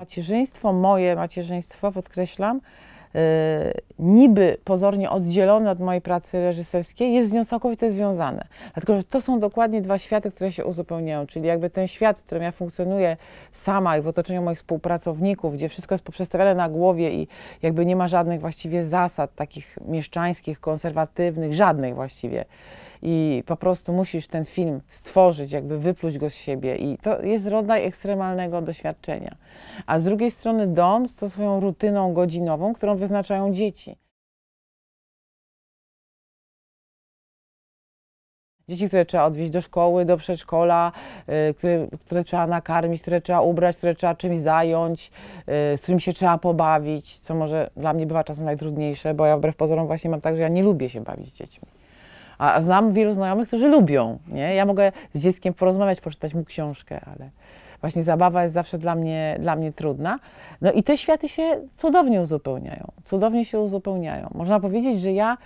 Macierzyństwo, moje macierzyństwo, podkreślam, yy, niby pozornie oddzielone od mojej pracy reżyserskiej, jest z nią całkowicie związane. Dlatego, że to są dokładnie dwa światy, które się uzupełniają, czyli jakby ten świat, w którym ja funkcjonuję sama i w otoczeniu moich współpracowników, gdzie wszystko jest poprzestawiane na głowie i jakby nie ma żadnych właściwie zasad takich mieszczańskich, konserwatywnych, żadnych właściwie i po prostu musisz ten film stworzyć, jakby wypluć go z siebie i to jest rodzaj ekstremalnego doświadczenia. A z drugiej strony dom z swoją rutyną godzinową, którą wyznaczają dzieci. Dzieci, które trzeba odwieźć do szkoły, do przedszkola, y, które, które trzeba nakarmić, które trzeba ubrać, które trzeba czymś zająć, y, z którymi się trzeba pobawić, co może dla mnie bywa czasem najtrudniejsze, bo ja wbrew pozorom właśnie mam tak, że ja nie lubię się bawić z dziećmi. A znam wielu znajomych, którzy lubią. Nie? Ja mogę z dzieckiem porozmawiać, poczytać mu książkę, ale właśnie zabawa jest zawsze dla mnie, dla mnie trudna. No i te światy się cudownie uzupełniają. Cudownie się uzupełniają. Można powiedzieć, że ja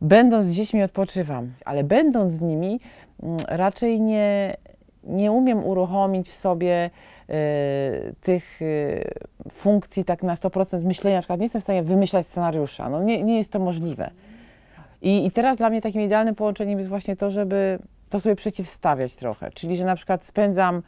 będąc z dziećmi odpoczywam, ale będąc z nimi mm, raczej nie, nie umiem uruchomić w sobie y, tych y, funkcji tak na 100% myślenia. Na przykład nie jestem w stanie wymyślać scenariusza. No nie, nie jest to możliwe. I, I teraz dla mnie takim idealnym połączeniem jest właśnie to, żeby to sobie przeciwstawiać trochę. Czyli, że na przykład spędzam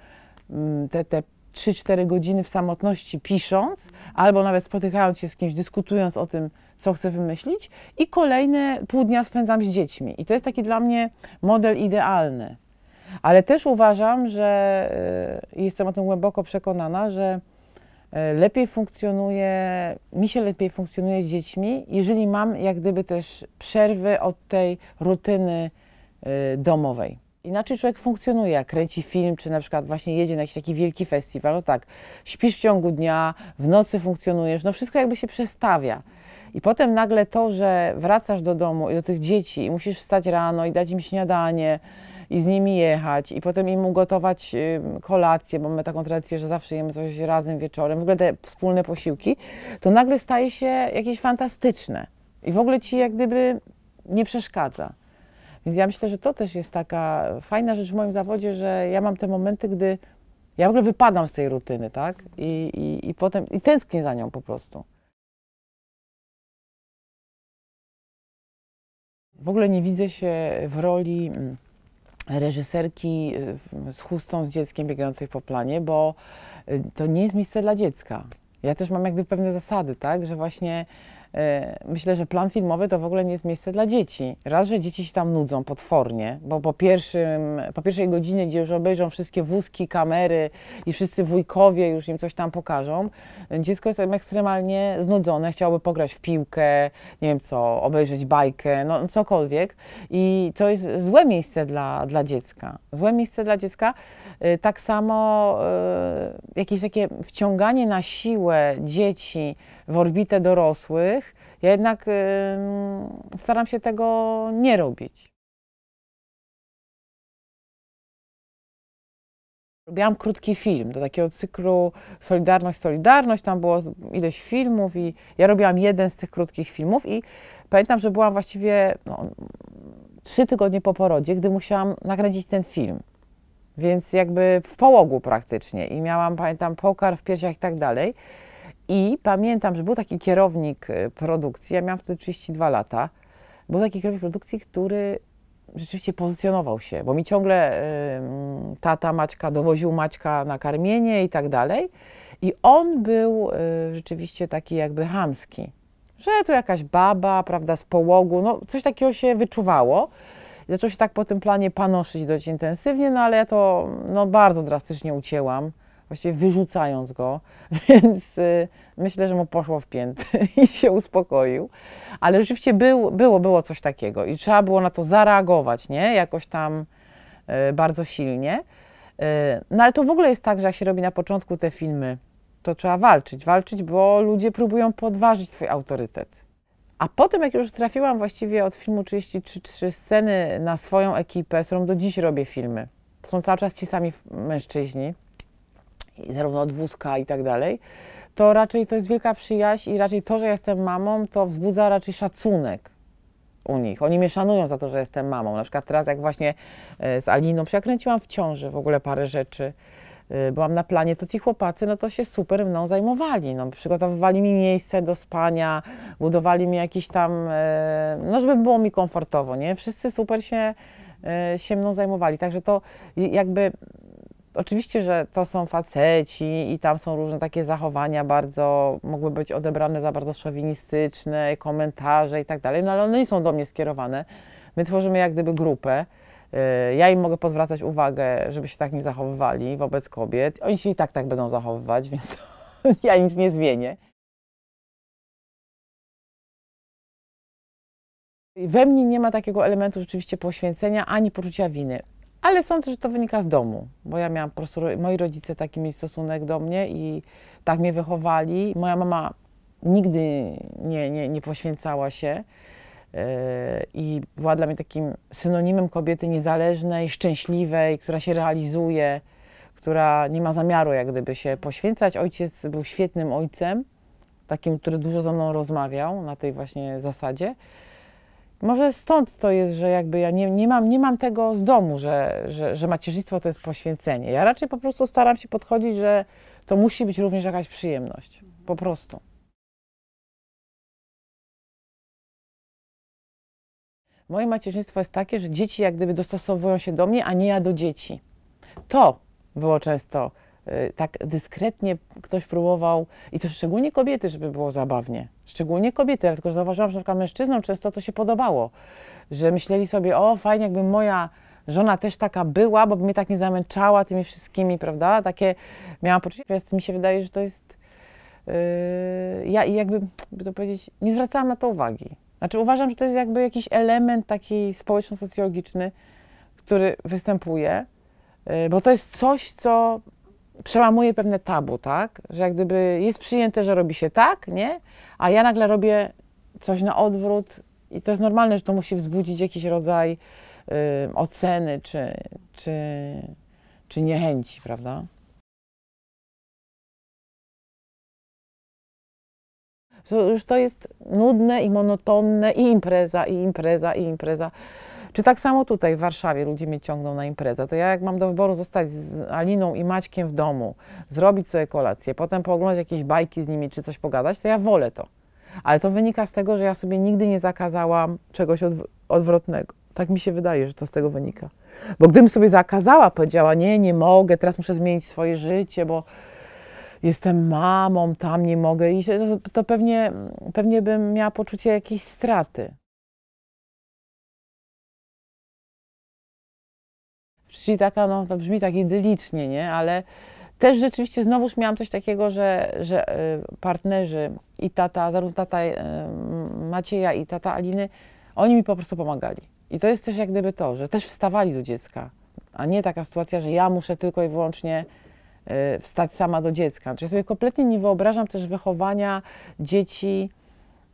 mm, te, te 3-4 godziny w samotności pisząc, albo nawet spotykając się z kimś, dyskutując o tym, co chcę wymyślić, i kolejne pół dnia spędzam z dziećmi. I to jest taki dla mnie model idealny. Ale też uważam, że y, jestem o tym głęboko przekonana, że E, lepiej funkcjonuje, mi się lepiej funkcjonuje z dziećmi, jeżeli mam jak gdyby też przerwę od tej rutyny e, domowej. Inaczej człowiek funkcjonuje, jak kręci film, czy na przykład właśnie jedzie na jakiś taki wielki festiwal, no tak, śpisz w ciągu dnia, w nocy funkcjonujesz, no wszystko jakby się przestawia. I potem nagle to, że wracasz do domu i do tych dzieci i musisz wstać rano i dać im śniadanie, i z nimi jechać i potem im ugotować kolację, bo mamy taką tradycję, że zawsze jemy coś razem wieczorem, w ogóle te wspólne posiłki, to nagle staje się jakieś fantastyczne i w ogóle ci jak gdyby nie przeszkadza. Więc ja myślę, że to też jest taka fajna rzecz w moim zawodzie, że ja mam te momenty, gdy ja w ogóle wypadam z tej rutyny, tak? I, i, i potem i tęsknię za nią po prostu. W ogóle nie widzę się w roli mm, reżyserki y, z chustą z dzieckiem biegającej po planie, bo y, to nie jest miejsce dla dziecka. Ja też mam jakby pewne zasady, tak, że właśnie myślę, że plan filmowy to w ogóle nie jest miejsce dla dzieci. Raz, że dzieci się tam nudzą potwornie, bo po, pierwszym, po pierwszej godzinie, gdzie już obejrzą wszystkie wózki, kamery i wszyscy wujkowie już im coś tam pokażą, dziecko jest ekstremalnie znudzone, chciałoby pograć w piłkę, nie wiem co, obejrzeć bajkę, no cokolwiek. I to jest złe miejsce dla, dla dziecka. Złe miejsce dla dziecka. E, tak samo e, jakieś takie wciąganie na siłę dzieci w orbitę dorosłych, ja jednak staram się tego nie robić. Robiłam krótki film do takiego cyklu Solidarność, Solidarność. Tam było ileś filmów i ja robiłam jeden z tych krótkich filmów i pamiętam, że byłam właściwie no, trzy tygodnie po porodzie, gdy musiałam nakręcić ten film. Więc jakby w połogu praktycznie i miałam, pamiętam, pokar w piersiach i tak dalej. I pamiętam, że był taki kierownik e, produkcji, ja miałam wtedy 32 lata, był taki kierownik produkcji, który rzeczywiście pozycjonował się, bo mi ciągle y, tata Maćka dowoził Maćka na karmienie i tak dalej. I on był y, rzeczywiście taki jakby hamski, że tu jakaś baba, prawda, z połogu, no coś takiego się wyczuwało. Zaczął się tak po tym planie panoszyć dość intensywnie, no ale ja to no, bardzo drastycznie ucięłam właściwie wyrzucając go, więc y, myślę, że mu poszło w pięty i się uspokoił. Ale rzeczywiście był, było, było coś takiego i trzeba było na to zareagować, nie? Jakoś tam y, bardzo silnie. Y, no ale to w ogóle jest tak, że jak się robi na początku te filmy, to trzeba walczyć, walczyć, bo ludzie próbują podważyć twój autorytet. A potem, jak już trafiłam właściwie od filmu 33 sceny na swoją ekipę, z którą do dziś robię filmy, to są cały czas ci sami mężczyźni, zarówno od wózka i tak dalej, to raczej to jest wielka przyjaźń i raczej to, że jestem mamą, to wzbudza raczej szacunek. u nich. Oni mnie szanują za to, że jestem mamą. Na przykład teraz jak właśnie e, z Aliną, przecież jak kręciłam w ciąży w ogóle parę rzeczy, e, byłam na planie, to ci chłopacy, no to się super mną zajmowali. No, przygotowywali mi miejsce do spania, budowali mi jakiś tam, e, no żeby było mi komfortowo, nie? Wszyscy super się, się mną zajmowali. Także to jakby Oczywiście, że to są faceci i tam są różne takie zachowania bardzo, mogły być odebrane za bardzo szowinistyczne, komentarze i tak dalej, no ale one nie są do mnie skierowane. My tworzymy jak gdyby grupę. Y, ja im mogę podwracać uwagę, żeby się tak nie zachowywali wobec kobiet. Oni się i tak tak będą zachowywać, więc ja nic nie zmienię. We mnie nie ma takiego elementu rzeczywiście poświęcenia ani poczucia winy ale sądzę, że to wynika z domu, bo ja miałam po prostu, moi rodzice taki mieli stosunek do mnie i tak mnie wychowali. Moja mama nigdy nie, nie, nie poświęcała się yy, i była dla mnie takim synonimem kobiety niezależnej, szczęśliwej, która się realizuje, która nie ma zamiaru jak gdyby się poświęcać. Ojciec był świetnym ojcem, takim, który dużo ze mną rozmawiał na tej właśnie zasadzie. Może stąd to jest, że jakby ja nie, nie, mam, nie mam tego z domu, że, że, że macierzyństwo to jest poświęcenie. Ja raczej po prostu staram się podchodzić, że to musi być również jakaś przyjemność. Po prostu. Moje macierzyństwo jest takie, że dzieci jak gdyby dostosowują się do mnie, a nie ja do dzieci. To było często tak dyskretnie ktoś próbował, i to szczególnie kobiety, żeby było zabawnie. Szczególnie kobiety, dlatego że zauważyłam, że na mężczyznom często to się podobało, że myśleli sobie, o fajnie jakby moja żona też taka była, bo by mnie tak nie zamęczała tymi wszystkimi, prawda? Takie miałam poczucie, więc mi się wydaje, że to jest, yy, ja jakby, by to powiedzieć, nie zwracałam na to uwagi. Znaczy uważam, że to jest jakby jakiś element taki społeczno-socjologiczny, który występuje, yy, bo to jest coś, co przełamuje pewne tabu, tak? Że jak gdyby jest przyjęte, że robi się tak, nie? A ja nagle robię coś na odwrót i to jest normalne, że to musi wzbudzić jakiś rodzaj y, oceny czy, czy, czy niechęci, prawda? Już to jest nudne i monotonne i impreza, i impreza, i impreza. Czy tak samo tutaj w Warszawie ludzie mnie ciągną na imprezę, to ja jak mam do wyboru zostać z Aliną i Maćkiem w domu, zrobić sobie kolację, potem pooglądać jakieś bajki z nimi czy coś pogadać, to ja wolę to. Ale to wynika z tego, że ja sobie nigdy nie zakazałam czegoś odw odwrotnego. Tak mi się wydaje, że to z tego wynika. Bo gdybym sobie zakazała, powiedziała, nie, nie mogę, teraz muszę zmienić swoje życie, bo jestem mamą, tam nie mogę iść, to, to pewnie, pewnie bym miała poczucie jakiejś straty. Czyli taka, no to brzmi tak idylicznie, nie? Ale też rzeczywiście znowuż miałam coś takiego, że, że y, partnerzy i tata, zarówno tata y, Macieja i tata Aliny, oni mi po prostu pomagali. I to jest też jak gdyby to, że też wstawali do dziecka, a nie taka sytuacja, że ja muszę tylko i wyłącznie y, wstać sama do dziecka. Czyli sobie kompletnie nie wyobrażam też wychowania dzieci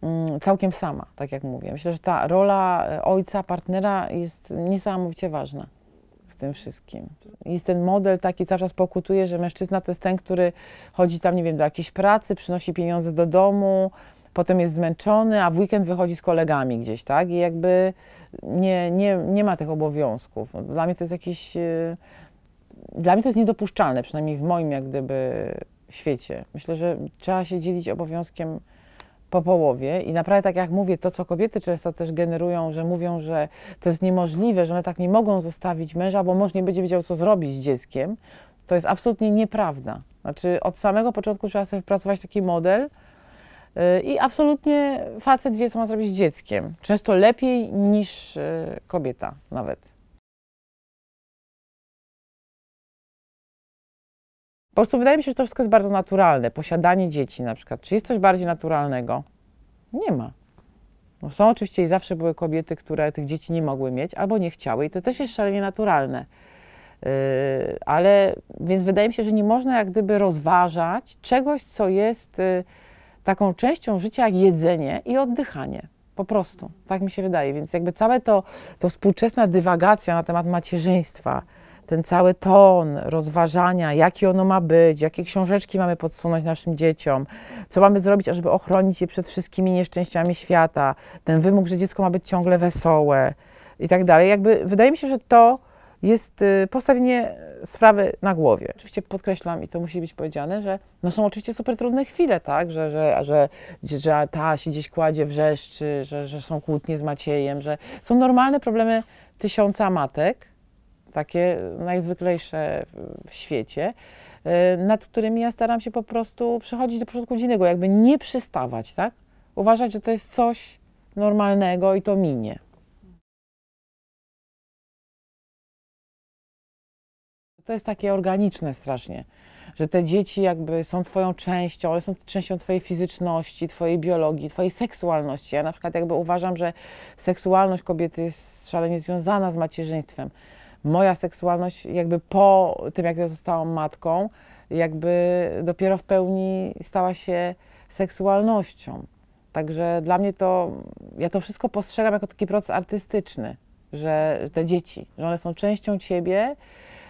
mm, całkiem sama, tak jak mówię. Myślę, że ta rola ojca, partnera jest niesamowicie ważna tym wszystkim. Jest ten model taki, cały czas pokutuje, że mężczyzna to jest ten, który chodzi tam, nie wiem, do jakiejś pracy, przynosi pieniądze do domu, potem jest zmęczony, a w weekend wychodzi z kolegami gdzieś, tak? I jakby nie, nie, nie ma tych obowiązków. Dla mnie to jest jakieś... Y, dla mnie to jest niedopuszczalne, przynajmniej w moim jak gdyby świecie. Myślę, że trzeba się dzielić obowiązkiem po połowie i naprawdę tak jak mówię, to co kobiety często też generują, że mówią, że to jest niemożliwe, że one tak nie mogą zostawić męża, bo mąż nie będzie wiedział, co zrobić z dzieckiem, to jest absolutnie nieprawda. Znaczy od samego początku trzeba sobie wypracować taki model yy, i absolutnie facet wie, co ma zrobić z dzieckiem. Często lepiej niż yy, kobieta nawet. Po prostu wydaje mi się, że to wszystko jest bardzo naturalne. Posiadanie dzieci na przykład. Czy jest coś bardziej naturalnego? Nie ma. No są oczywiście i zawsze były kobiety, które tych dzieci nie mogły mieć albo nie chciały i to też jest szalenie naturalne. Yy, ale więc wydaje mi się, że nie można jak gdyby rozważać czegoś, co jest yy, taką częścią życia jak jedzenie i oddychanie. Po prostu. Tak mi się wydaje. Więc jakby całe to, to współczesna dywagacja na temat macierzyństwa, ten cały ton rozważania, jaki ono ma być, jakie książeczki mamy podsunąć naszym dzieciom, co mamy zrobić, ażeby ochronić je przed wszystkimi nieszczęściami świata, ten wymóg, że dziecko ma być ciągle wesołe i tak dalej. Jakby wydaje mi się, że to jest y, postawienie sprawy na głowie. Oczywiście podkreślam i to musi być powiedziane, że no są oczywiście super trudne chwile, tak, że, że, że, że ta się gdzieś kładzie, wrzeszczy, że, że są kłótnie z Maciejem, że są normalne problemy tysiąca matek, takie najzwyklejsze w świecie, y, nad którymi ja staram się po prostu przechodzić do porządku dziennego, jakby nie przystawać, tak? Uważać, że to jest coś normalnego i to minie. To jest takie organiczne strasznie, że te dzieci jakby są twoją częścią, one są częścią twojej fizyczności, twojej biologii, twojej seksualności. Ja na przykład jakby uważam, że seksualność kobiety jest szalenie związana z macierzyństwem. Moja seksualność jakby po tym, jak ja zostałam matką, jakby dopiero w pełni stała się seksualnością. Także dla mnie to, ja to wszystko postrzegam jako taki proces artystyczny, że te dzieci, że one są częścią ciebie,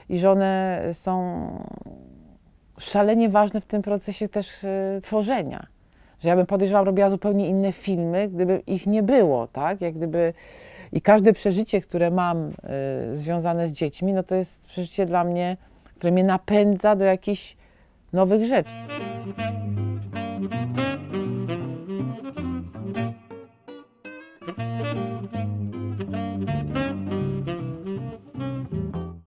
i że one są szalenie ważne w tym procesie też y, tworzenia. Że ja bym podejrzewam, robiła zupełnie inne filmy, gdyby ich nie było, tak? Jak gdyby i każde przeżycie, które mam y, związane z dziećmi, no to jest przeżycie dla mnie, które mnie napędza do jakichś nowych rzeczy.